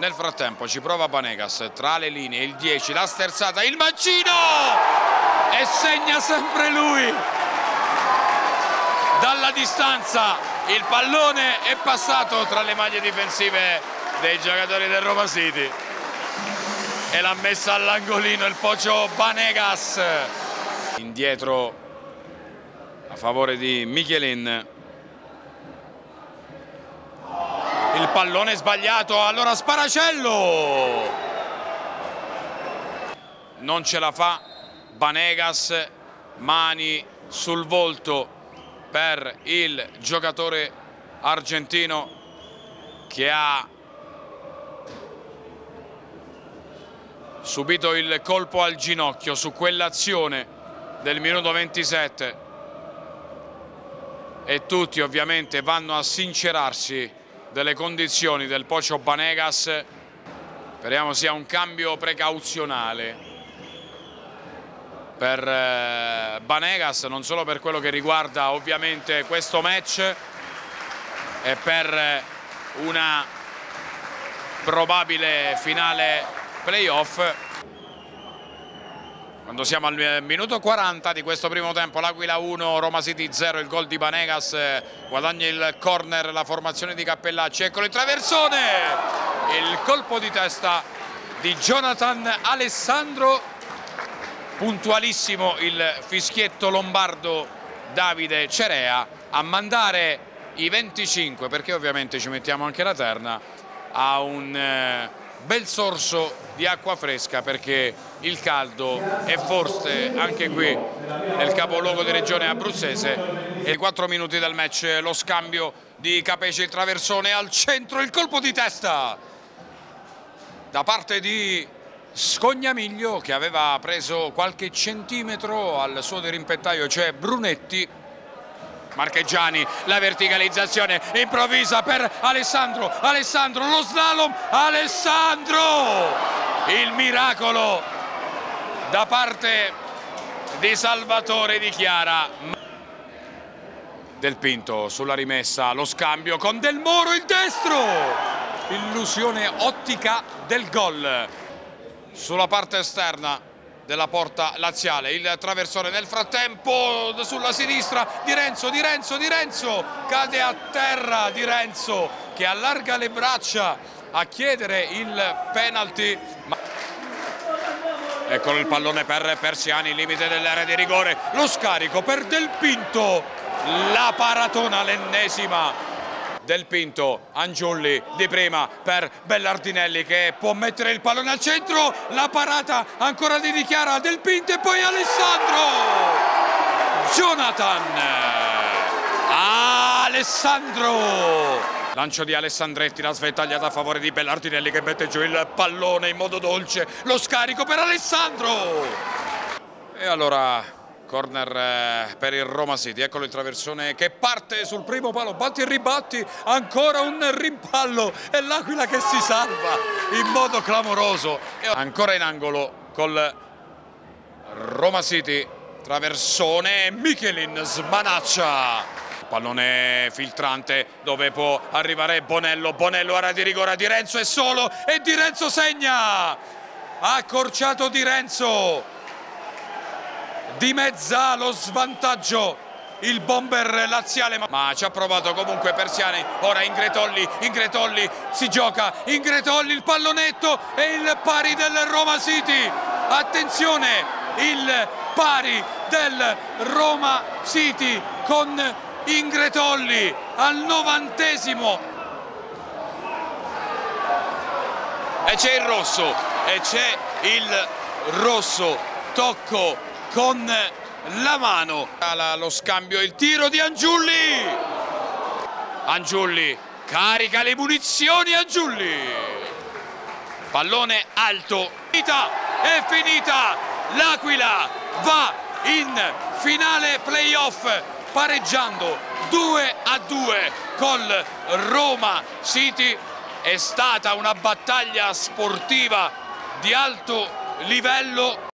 Nel frattempo ci prova Banegas tra le linee, il 10, la sterzata, il mancino e segna sempre lui. Dalla distanza il pallone è passato tra le maglie difensive dei giocatori del Roma City e l'ha messa all'angolino il pocio Banegas. Indietro a favore di Michelin. Il pallone sbagliato allora Sparacello. Non ce la fa Banegas mani sul volto per il giocatore argentino che ha subito il colpo al ginocchio su quell'azione del minuto 27 e tutti ovviamente vanno a sincerarsi delle condizioni del Pocio Banegas. Speriamo sia un cambio precauzionale per eh, Banegas non solo per quello che riguarda ovviamente questo match e per eh, una probabile finale playoff quando siamo al minuto 40 di questo primo tempo, l'Aquila 1, Roma City 0, il gol di Banegas, guadagna il corner, la formazione di Cappellacci, eccolo il traversone, il colpo di testa di Jonathan Alessandro, puntualissimo il fischietto lombardo Davide Cerea a mandare i 25 perché ovviamente ci mettiamo anche la terna a un eh, bel sorso di acqua fresca perché il caldo è forte anche qui nel capoluogo di regione abruzzese. E 4 minuti dal match lo scambio di Capece il traversone al centro il colpo di testa da parte di Scognamiglio che aveva preso qualche centimetro al suo dirimpettaio cioè Brunetti. Marcheggiani, la verticalizzazione improvvisa per Alessandro, Alessandro, lo slalom, Alessandro, il miracolo da parte di Salvatore di Chiara. Del Pinto sulla rimessa, lo scambio con Del Moro il destro, illusione ottica del gol. Sulla parte esterna della porta laziale il traversone nel frattempo sulla sinistra di Renzo di Renzo di Renzo. Cade a terra di Renzo che allarga le braccia a chiedere il penalty eccolo il pallone per Persiani limite dell'area di rigore lo scarico per Del Pinto la paratona l'ennesima del Pinto, Angiulli di prima per Bellardinelli che può mettere il pallone al centro, la parata ancora di Dichiara del Pinto e poi Alessandro! Jonathan! Alessandro! Lancio di Alessandretti, la sventagliata a favore di Bellardinelli che mette giù il pallone in modo dolce, lo scarico per Alessandro! E allora corner eh, per il Roma City, eccolo il traversone che parte sul primo palo, batti e ribatti, ancora un rimpallo. E l'Aquila che si salva in modo clamoroso, ancora in angolo col Roma City, traversone, Michelin smanaccia, pallone filtrante dove può arrivare Bonello, Bonello area di rigore di Renzo è solo e Di Renzo segna, accorciato Di Renzo, dimezza lo svantaggio il bomber laziale ma ci ha provato comunque Persiani. Ora Ingretolli, Ingretolli si gioca. Ingretolli il pallonetto e il pari del Roma City. Attenzione il pari del Roma City con Ingretolli al novantesimo. E c'è il rosso e c'è il rosso tocco con la mano. Lo scambio il tiro di Angiulli. Angiulli carica le munizioni Angiulli. Pallone alto finita è finita. l'Aquila va in finale playoff pareggiando 2 a 2 col Roma City. È stata una battaglia sportiva di alto livello